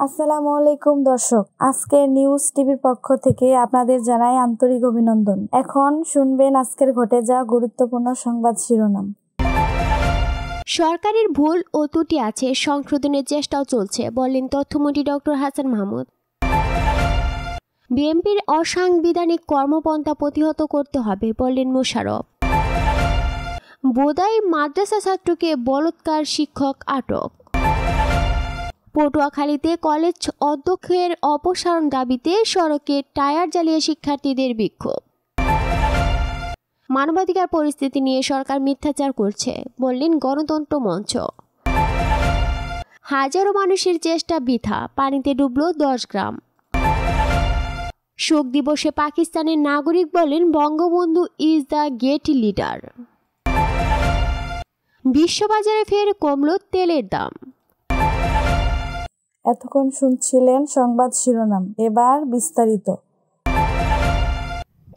আসসালামু আলাইকুম দর্শক, আজকে নিউজ টিভির পক্ষ থেকে আপনাদের জানাই আন্তরিক অভিনন্দন। এখন শুনবেন আজকের ঘটে যাওয়া গুরুত্বপূর্ণ সংবাদ শিরোনাম। সরকারের ভুল ও ত্রুটি আছে, সংশোধনের চেষ্টাও চলছে, বললেন তথ্যমন্ত্রী ডক্টর হাসান মাহমুদ। বিএনপির অসাংবিধানিক কর্মপন্থা প্রতিহত করতে হবে বললেন মোশারফ বোদাই মাদ্রাসা ছাত্রকে বলৎকার শিক্ষক আটক। পটুয়াখালীতে কলেজ অধ্যক্ষের অপসারণ দাবিতে সড়কে টায়ার জ্বালিয়ে শিক্ষার্থীদের বিক্ষোভ। মানবাধিকার পরিস্থিতি নিয়ে সরকার মিথ্যাচার করছে বললেন গণতন্ত্র মঞ্চ। হাজারো মানুষের চেষ্টা বৃথা, পানিতে ডুবল দশ গ্রাম। শোক দিবসে পাকিস্তানের নাগরিক বলেন Bangabandhu is the great leader বিশ্ববাজারে ফের কমল তেলের দাম। এতক্ষণ শুনছিলেন সংবাদ শিরোনাম, এবার বিস্তারিত।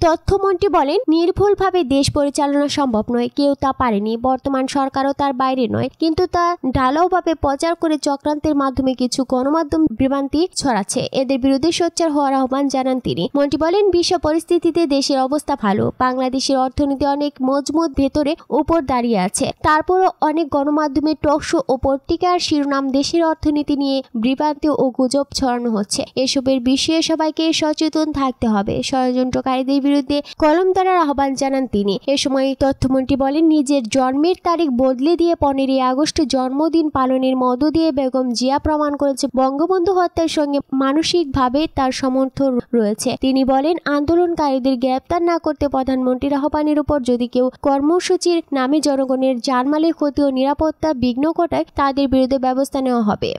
তথ্যমন্ত্রী বলেন, নির্ভুলভাবে দেশ পরিচালনা সম্ভব নয়। কেউ তা পারেনি। বর্তমান সরকারও তার বাইরে নয়। কিন্তু তা ঢালাওভাবে প্রচার করে চক্রান্তের মাধ্যমে কিছু গণমাধ্যম বিভ্রান্তি ছড়াচ্ছে। এদের বিরুদ্ধে সোচ্চার হওয়ার আহ্বান জানান তিনি। মন্ত্রী বলেন, বিশ্ব পরিস্থিতিতে দেশের অবস্থা ভালো। বাংলাদেশের অর্থনীতি অনেক মজবুত ভেতরে উপর দাঁড়িয়ে আছে। তারপরও অনেক গণমাধ্যমে টকশো ও পত্রিকার শিরোনাম দেশের অর্থনীতি নিয়ে বিভ্রান্তি ও গুজব ছড়ানো হচ্ছে। এসবের বিষয়ে সবাইকে সচেতন থাকতে হবে। ষড়যন্ত্রকারীদের বিরুদ্ধে কলম ধরার আহ্বান জানান তিনি। এ সময় তথ্যমন্ত্রী বলেন, নিজের জন্মের তারিখ বদলে দিয়ে পনেরোই আগস্ট জন্মদিন পালনের মধ্য দিয়ে বেগম জিয়া প্রমাণ করেছে। বঙ্গবন্ধু হত্যার সঙ্গে মানসিকভাবে তার সমর্থন রয়েছে। তিনি বলেন, আন্দোলনকারীদের গ্রেপ্তার না করতে প্রধানমন্ত্রীর আহ্বানের উপর যদি কেউ কর্মসূচির নামে জনগণের জানমালের ক্ষতি ও নিরাপত্তা বিঘ্ন ঘটায়, তাদের বিরুদ্ধে ব্যবস্থা নেওয়া হবে।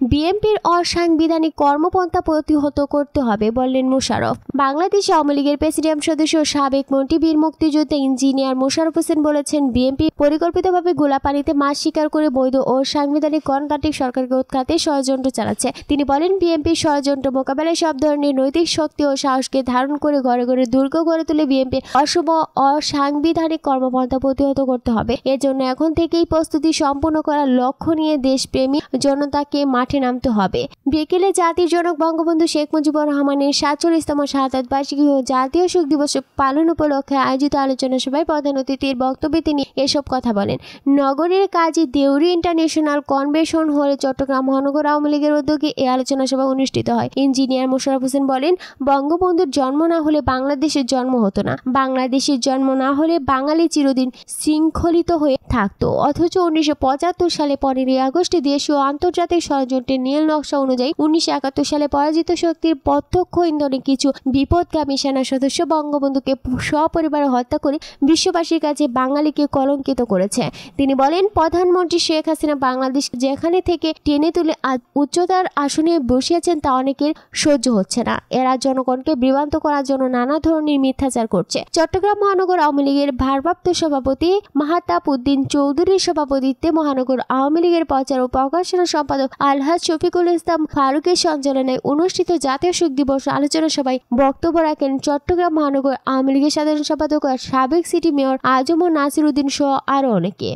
বিএনপির অসাংবিধানিক কর্মপন্থা প্রতিহত করতে হবে বললেন মোশারফ বাংলাদেশ আওয়ামী লীগের প্রেসিডিয়াম সদস্য সাবেক মন্ত্রী, বীর মুক্তিযোদ্ধা ইঞ্জিনিয়ার মোশারফ হোসেন বলেছেন বিএনপি পরিকল্পিতভাবে গোলাপানিতে মাছ শিকার করে বৈধ ও সাংবিধানিক গণতান্ত্রিক সরকারকে উৎখাতে ষড়যন্ত্র চালাচ্ছে। তিনি বলেন বিএনপির ষড়যন্ত্র মোকাবেলায় সব ধরনের নৈতিক শক্তি ও সাহসকে ধারণ করে ঘরে ঘরে দুর্গ গড়ে তুলে বিএনপির অশুভ অসাংবিধানিক কর্মপন্থা প্রতিহত করতে হবে। এজন্য এখন থেকেই প্রস্তুতি সম্পূর্ণ করার লক্ষ্য নিয়ে দেশপ্রেমী জনতাকে মাঠে নামতে হবে। বিকেলে জাতির জনক বঙ্গবন্ধু শেখ মুজিবুর রহমানের সাতচল্লিশতম শাহাদ বার্ষিকী ও জাতীয় শোক দিবস পালন উপলক্ষে আয়োজিত আলোচনা সভায় প্রধান অতিথির বক্তব্যে তিনি এসব কথা বলেন। নগরের কাজী দেউরি ইন্টারন্যাশনাল কনভেনশন হলে চট্টগ্রাম মহানগর আওয়ামী লীগের উদ্যোগে এই আলোচনা সভা অনুষ্ঠিত হয়। ইঞ্জিনিয়ার মোশারফ হোসেন বলেন, বঙ্গবন্ধুর জন্ম না হলে বাংলাদেশের জন্ম হতো না। বাংলাদেশের জন্ম না হলে বাঙালি চিরদিন শৃঙ্খলিত হয়ে থাকতো। অথচ উনিশশো পঁচাত্তর সালে পনেরোই আগস্টে দেশীয় আন্তর্জাতিক ষড়যন্ত্রের নীল নকশা অনুযায়ী উনিশশো একাত্তর সালে পরাজিত শক্তির প্রত্যক্ষ ইন্ধনে কিছু বিপদগামী সেনা সদস্য বঙ্গবন্ধুকে সপরিবারে হত্যা করে বিশ্ববাসীর কাছে বাঙালিকে কলঙ্কিত করেছে। তিনি বলেন, প্রধানমন্ত্রী শেখ হাসিনা বাংলাদেশ যেখানে থেকে টেনে তুলে উচ্চতার আসনে বসিয়েছেন তা অনেকের সহ্য হচ্ছে না। এরা জনগণকে বিভ্রান্ত করার জন্য নানা ধরনের মিথ্যাচার করছে। চট্টগ্রাম মহানগর আওয়ামী লীগের ভারপ্রাপ্ত সভাপতি মাহাতাব উদ্দিন চৌধুরীর সভাপতিত্বে মহানগর আওয়ামী লীগের প্রচার ও প্রকাশনা সম্পাদক আলহাজ শফিকুল ইসলাম ফারুকের সঞ্চালনায় অনুষ্ঠিত জাতীয় শোক দিবস আলোচনা সভায় বক্তব্য রাখেন চট্টগ্রাম মহানগর আওয়ামী লীগের সাধারণ সম্পাদক সাবেক সিটি মেয়র আজম নাসির উদ্দিন সহ আরও অনেকে।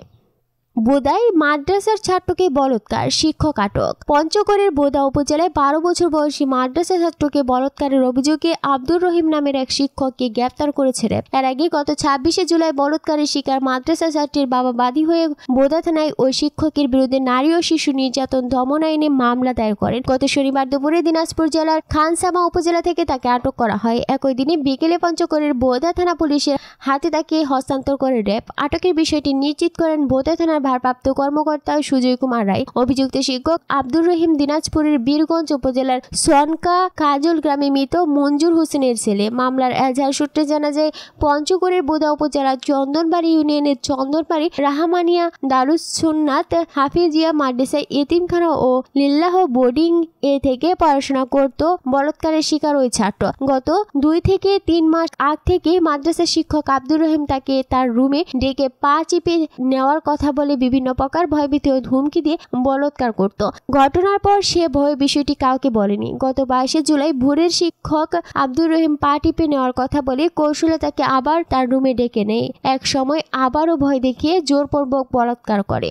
বোদাই মাদ্রাসার ছাত্রকে বলৎকার, শিক্ষক আটক। পঞ্চগড়ের বোদা উপজেলায় বারো বছর বয়সী মাদ্রাসা ছাত্রকে বলৎকারের অভিযোগে আব্দুর রহিম নামের এক শিক্ষককে গ্রেপ্তার করেছে র্যাব এর আগে গত ছাব্বিশে জুলাই বলৎকারের শিকার মাদ্রাসা ছাত্রীর বাবা বাদী হয়ে বোদা থানায় ওই শিক্ষকের বিরুদ্ধে নারী ও শিশু নির্যাতন দমন আইনে মামলা দায়ের করেন। গত শনিবার দুপুরে দিনাজপুর জেলার খানসামা উপজেলা থেকে তাকে আটক করা হয়। একই দিনে বিকেলে পঞ্চগড়ের বোদা থানা পুলিশের হাতে তাকে হস্তান্তর করে র্যাব। আটকের বিষয়টি নিশ্চিত করেন বোদা থানার ভারপ্রাপ্ত কর্মকর্তা সুজয় কুমার রায়। অভিযুক্ত শিক্ষক আব্দুর রহিম দিনাজপুরের বীরগঞ্জ উপজেলার সনকা কাজল গ্রামে মৃত মঞ্জুর হোসেনের ছেলে। মামলার এজাহার সূত্রে জানা যায়, পঞ্চগড়ের বোদা উপজেলার চন্দনবাড়ি ইউনিয়নের চন্দনবাড়ি রাহামানিয়া দারুস সুন্নাত হাফিজিয়া মাদ্রাসা এতিমখানা ও লিল্লাহ বোর্ডিং এ থেকে পড়াশোনা করত। বলৎকারের শিকার ওই ছাত্র। গত দুই থেকে তিন মাস আগ থেকে মাদ্রাসা শিক্ষক আব্দুর রহিম তাকে তার রুমে ডেকে পা চিপে নেওয়ার কথা বলে বলে বিভিন্ন প্রকার ভয়ভীতি ও হুমকি দিয়ে বলৎকার করত। ঘটনার পর সে ভয় বিষয়টি কাউকে বলেনি। গত বাইশে জুলাই ভোরের শিক্ষক আব্দুর রহিম পা টিপে নেওয়ার কথা বলে কৌশলে তাকে আবার তার রুমে ডেকে নেয়। এক সময় আবারও ভয় দেখিয়ে জোরপূর্বক বলাৎকার করে।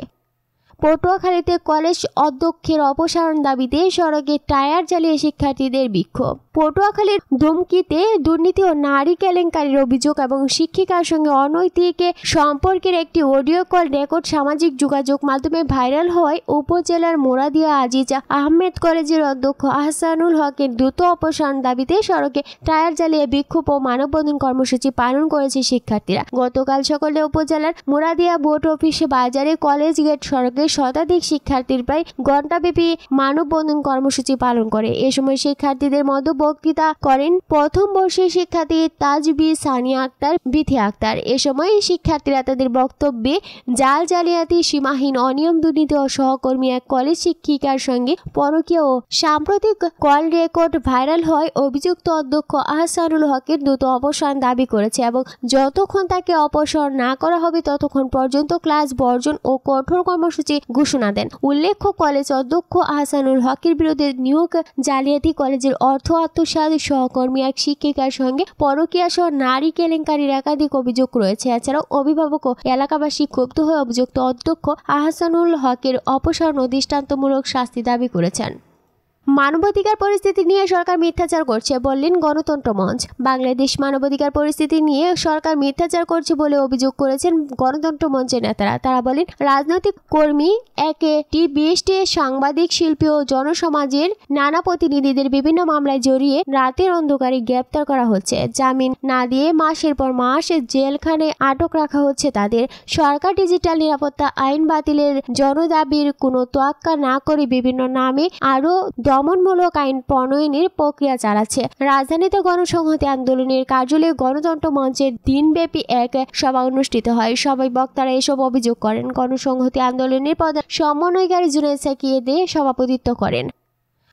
পটুয়াখালীতে কলেজ অধ্যক্ষের অপসারণ দাবিতে সড়কে টায়ার জ্বালিয়ে শিক্ষার্থীদের বিক্ষোভ। পটুয়াখালীর ধুমকিতে দুর্নীতি ও নারী কেলেঙ্কারির অভিযোগ এবং শিক্ষিকার সঙ্গে অনৈতিক সম্পর্কের একটি অডিও কল রেকর্ড সামাজিক যোগাযোগ মাধ্যমে ভাইরাল হওয়ায় উপজেলার মোরাদিয়া আজিজা আহমেদ কলেজের অধ্যক্ষ আহসানুল হকের দ্রুত অপসারণ দাবিতে সড়কে টায়ার জ্বালিয়ে বিক্ষোভ ও মানববন্ধন কর্মসূচি পালন করেছে শিক্ষার্থীরা। গতকাল সকালে উপজেলার মোরাদিয়া বোর্ড অফিসে বাজারে কলেজ গেট সড়কে শতাধিক শিক্ষার্থীর প্রায় ঘণ্টাব্যাপী মানববন্ধন কর্মসূচি পালন করে। এ সময় শিক্ষার্থীদের মধ্যে বক্তৃতা করেন প্রথম বর্ষের শিক্ষার্থী তাজবি সানিয়া আক্তার, বিথি আক্তার। এ সময় শিক্ষার্থীরা তাদের বক্তব্যে জাল জালিয়াতি, সীমাহীন অনিয়ম দুর্নীতি ও সহকর্মী এক কলেজ শিক্ষিকার সঙ্গে পরকীয় ও সাম্প্রতিক কল রেকর্ড ভাইরাল হয়। অভিযুক্ত অধ্যক্ষ আহসানুল হকের দ্রুত অবসান দাবি করেছে এবং যতক্ষণ তাকে অপসর না করা হবে, ততক্ষণ পর্যন্ত ক্লাস বর্জন ও কঠোর কর্মসূচি ঘোষণা দেন। উল্লেখ্য, কলেজ অধ্যক্ষ আহসানুল হকের বিরুদ্ধে নিয়োগ জালিয়াতি কলেজের অর্থ আত্মসাদ সহকর্মী এক শিক্ষিকার সঙ্গে পরকীয়া সহ নারী কেলেঙ্কারির একাধিক অভিযোগ রয়েছে। এছাড়াও অভিভাবক ও এলাকাবাসী ক্ষুব্ধ হয়ে অভিযুক্ত অধ্যক্ষ আহসানুল হকের অপসারণ ও দৃষ্টান্তমূলক শাস্তি দাবি করেছেন। মানবাধিকার পরিস্থিতি নিয়ে সরকার মিথ্যাচার করছে বললেন গণতন্ত্র মঞ্চ। বাংলাদেশ মানবাধিকার পরিস্থিতি নিয়ে সরকার মিথ্যাচার করছে বলে অভিযোগ করেছেন গণতন্ত্র মঞ্চের নেতারা। তারা বলেন, রাজনৈতিক কর্মী একে টি বিএসটি সাংবাদিক, শিল্পী ও জনসমাজের নানা প্রতিনিধিদের বিভিন্ন মামলায় জড়িয়ে রাতের অন্ধকারে গ্রেপ্তার করা হচ্ছে। জামিন না দিয়ে মাসের পর মাস জেলখানে আটক রাখা হচ্ছে তাদের। সরকার ডিজিটাল নিরাপত্তা আইন বাতিলের জনদাবির কোনো তোয়াক্কা না করে বিভিন্ন নামে আরও দমনমূলক আইন প্রণয়নের প্রক্রিয়া চালাচ্ছে। রাজধানীতে গণসংহতি আন্দোলনের কার্যালয়ে গণতন্ত্র মঞ্চের দিনব্যাপী এক সভা অনুষ্ঠিত হয়। সবাই বক্তারা এসব অভিযোগ করেন। গণসংহতি আন্দোলনের প্রধান সমন্বয়কারী জুনাইদ সাকিয়ে সভাপতিত্ব করেন।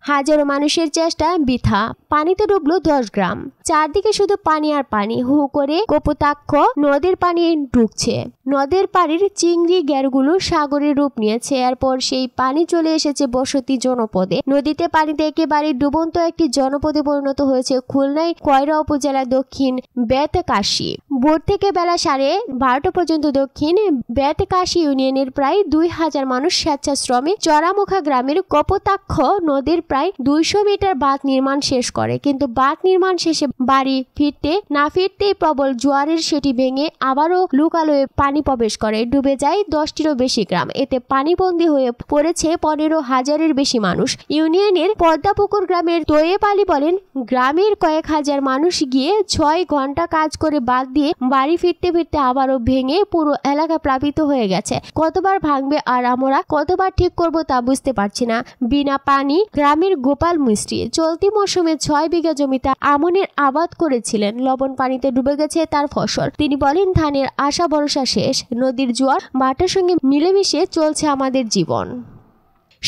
হাজারো মানুষের চেষ্টা বৃথা। পানিতে ডুবল দশ গ্রাম। চারদিকে শুধু পানি আর পানি। হু করে কপোতাক্ষ নদীর পানি ঢুকছে। নদের পানির চিংড়ি গ্যারগুলো সাগরের রূপ নিয়েছে। এরপর সেই পানি চলে এসেছে বসতি জনপদে। নদীতে পানিতে একেবারে ডুবন্ত একটি জনপদে পরিণত হয়েছে খুলনায় কয়রা উপজেলার দক্ষিণ বেতকাশি। ভোর থেকে বেলা সাড়ে বারোটা পর্যন্ত দক্ষিণ বেতকাশি ইউনিয়নের প্রায় দুই হাজার মানুষ স্বেচ্ছাশ্রমে চড়ামুখা গ্রামের কপোতাক্ষ নদীর প্রায় দুইশো মিটার বাঁধ নির্মাণ শেষ করে। কিন্তু বাঁধ নির্মাণ শেষে বাড়ি ফিরতে, না ফিরতেই প্রবল জোয়ারের সেটি ভেঙে আবারও লুকালয়ে পানি প্রবেশ করে। ডুবে যায় দশটিরও বেশি গ্রাম। এতে পানিবন্দী হয়ে পড়েছে পনেরো হাজারের বেশি মানুষ। ইউনিয়নের পদ্মাপুকুর গ্রামের তোয়েব আলী বলেন, গ্রামের কয়েক হাজার মানুষ গিয়ে ছয় ঘণ্টা কাজ করে বাদ দিয়ে বাড়ি ফিরতে ফিরতে আবারও ভেঙে পুরো এলাকা প্লাবিত হয়ে গেছে। কতবার ভাঙবে আর আমরা কতবার ঠিক করব তা বুঝতে পারছি না। বিনা পানি গ্রামের গোপাল মিস্ত্রি, চলতি মৌসুমে ছয় বিঘা জমিতে আমনের আবাদ করেছিলেন। লবণ পানিতে ডুবে গেছে তার ফসল। তিনি বলেন, ধানের আশা ভরসা শেষ। নদীর জোয়ার মাঠের সঙ্গে মিলেমিশে চলছে আমাদের জীবন।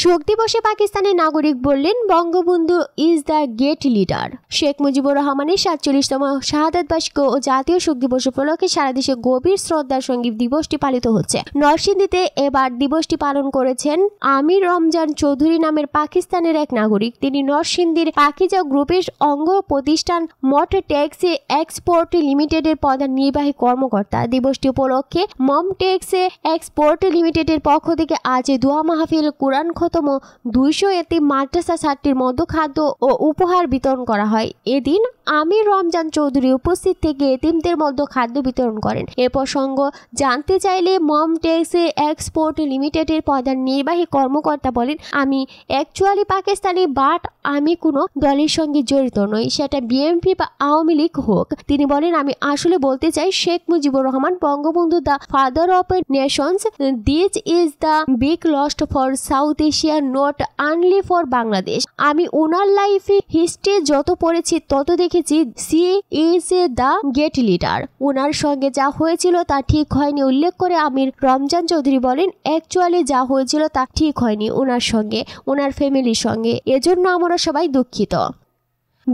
শোক দিবসে পাকিস্তানের নাগরিক বললেন, Bangabandhu is the great leader Sheikh Mujibur রহমানের সাতচল্লিশতম শাহাদাত বার্ষিক ও জাতীয় শোক দিবস উপলক্ষে সারা দেশে গভীর শ্রদ্ধার সঙ্গে দিবসটি পালিত হচ্ছে। নরসিংদীতে এবার দিবসটি পালন করেছেন আমির রমজান চৌধুরী নামের পাকিস্তানের এক নাগরিক। তিনি নরসিংদীর পাকিজা গ্রুপের অঙ্গ প্রতিষ্ঠান মট ট্যাক্সি এক্সপোর্ট লিমিটেডের প্রধান নির্বাহী কর্মকর্তা। দিবসটি উপলক্ষে মম ট্যাক্সি এক্সপোর্ট লিমিটেডের পক্ষ থেকে আজ দোয়া মাহফিল, কোরআন খতম দুইশো এতে মাদ্রাসা ছাত্রীর মধ্য খাদ্য ও উপহার বিতরণ করা হয়। এদিন আমির রমজান চৌধুরী উপস্থিত থেকে এতিমদের মধ্যে খাদ্য বিতরণ করেন। এ প্রসঙ্গ জানতে চাইলে মম টেক্সে এক্সপোর্ট লিমিটেডের প্রধান নির্বাহী কর্মকর্তা বলেন, আমি অ্যাকচুয়ালি পাকিস্তানি, বাট আমি কোনো দলের সঙ্গে জড়িত নই। সেটা বিএমপি বা আওয়ামী লীগ হোক। তিনি বলেন, আমি আসলে বলতে চাই, Sheikh Mujibur Rahman Bangabandhu the father of nations, this is the big lost for South Asia, not only for Bangladesh. আমি ওনার লাইফে হিস্ট্রি যত পড়েছি তত দেখেছি she is a the great leader. ওনার সঙ্গে যা হয়েছিল তা ঠিক হয়নি, উল্লেখ করে আমির রমজান চৌধুরী বলেন, অ্যাকচুয়ালি যা হয়েছিল তা ঠিক হয়নি ওনার সঙ্গে ওনার ফ্যামিলির সঙ্গে। এজন্য আমরা সবাই দুঃখিত।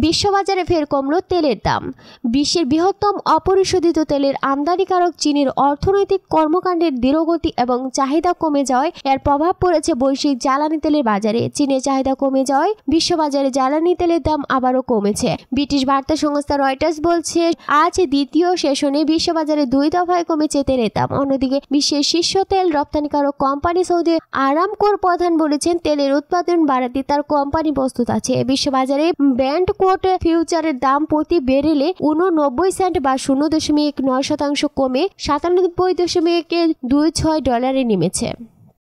বিশ্ববাজারে ফের কমল তেলের দাম। বিশ্বের বৃহত্তম অপরিশোধিত তেলের আমদানিকারক চীনের অর্থনৈতিক কর্মকাণ্ডের ধীরগতি এবং চাহিদা কমে যাওয়ায় এর প্রভাব পড়েছে বৈশ্বিক জ্বালানি তেলের বাজারে। চীনের চাহিদা কমে যাওয়ায় বিশ্ববাজারে জ্বালানি তেলের দাম আবারও কমেছে। ব্রিটিশ বার্তা সংস্থা রয়টার্স বলছে, আজ দ্বিতীয় সেশনে বিশ্ববাজারে দুই দফায় কমেছে তেলের দাম। অন্যদিকে, বিশ্বের শীর্ষ তেল রপ্তানিকারক কোম্পানি সৌদি আরামকোর প্রধান বলেছেন, তেলের উৎপাদন বাড়াতে তার কোম্পানি প্রস্তুত আছে। বিশ্ববাজারে ব্যান্ড কোট ফিউচারের দাম প্রতি বেরেলে উননব্বই সেন্ট বা শূন্য দশমিক নয় শতাংশ কমে সাতানব্বই দশমিক দুই ছয় ডলারে নেমেছে।